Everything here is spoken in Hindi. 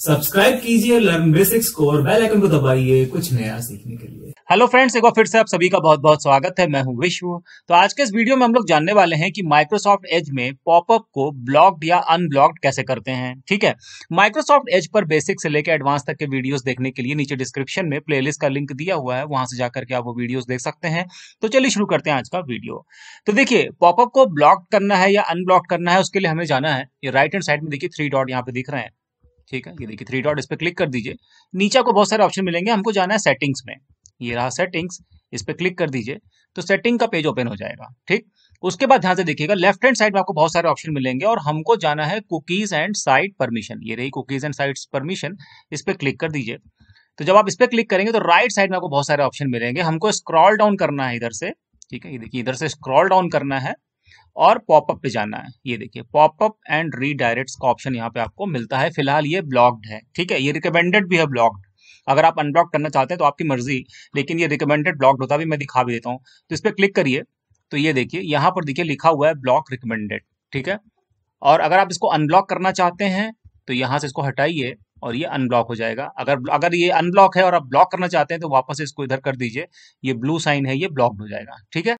सब्सक्राइब कीजिए लर्न बेसिक्स को और बेल आइकन को दबाइए कुछ नया सीखने के लिए। हेलो फ्रेंड्स एक बार फिर से आप सभी का बहुत बहुत स्वागत है। मैं हूँ विश्व तो आज के इस वीडियो में हम लोग जानने वाले हैं कि माइक्रोसॉफ्ट एज में पॉपअप को ब्लॉक्ड या अनब्लॉक्ड कैसे करते हैं। ठीक है? माइक्रोसॉफ्ट एज पर बेसिक से लेकर एडवांस तक के वीडियोस देखने के लिए नीचे डिस्क्रिप्शन में प्लेलिस्ट का लिंक दिया हुआ है। वहाँ से जाकर के आप वो वीडियोस देख सकते हैं। तो चलिए शुरू करते हैं आज का वीडियो तो देखिए पॉपअप को ब्लॉक करना है या अनब्लॉक करना है, उसके लिए हमें जाना है। ये राइट हैंड साइड में देखिए थ्री डॉट यहाँ पे दिख रहे हैं। ठीक है? ये देखिए थ्री डॉट इस पर क्लिक कर दीजिए। नीचे को बहुत सारे ऑप्शन मिलेंगे, हमको जाना है सेटिंग्स में। ये रहा सेटिंग्स इस पर क्लिक कर दीजिए तो सेटिंग का पेज ओपन हो जाएगा, ठीक? उसके बाद ध्यान से देखिएगा लेफ़्ट हैंड साइड में आपको बहुत सारे ऑप्शन मिलेंगे और हमको जाना है कुकीज एंड साइट परमिशन ये रही कुकीज एंड साइट परमिशन इस पर क्लिक कर दीजिए। तो जब आप इस पर क्लिक करेंगे तो राइट साइड में आपको बहुत सारे ऑप्शन मिलेंगे। हमको स्क्रॉल डाउन करना है इधर से, ठीक है? ये देखिए, इधर से स्क्रॉल डाउन करना है। और पॉपअप पे जाना है। ये देखिए पॉपअप एंड रीडायरेक्ट्स का ऑप्शन यहाँ पे आपको मिलता है। फ़िलहाल ये ब्लॉक्ड है, ठीक है? ये रिकमेंडेड भी है ब्लॉक्ड अगर आप अनब्लॉक करना चाहते हैं तो आपकी मर्ज़ी, लेकिन ये रिकमेंडेड ब्लॉक्ड होता भी मैं दिखा भी देता हूँ। तो इस पर क्लिक करिए। तो ये देखिए, यहाँ पर देखिए लिखा हुआ है ब्लॉक रिकमेंडेड ठीक है? और अगर आप इसको अनब्लॉक करना चाहते हैं तो यहाँ से इसको हटाइए और ये अनब्लॉक हो जाएगा। अगर अगर ये अनब्लॉक है और आप ब्लॉक करना चाहते हैं तो वापस इसको इधर कर दीजिए। ये ब्लू साइन है, ये ब्लॉक्ड हो जाएगा, ठीक है?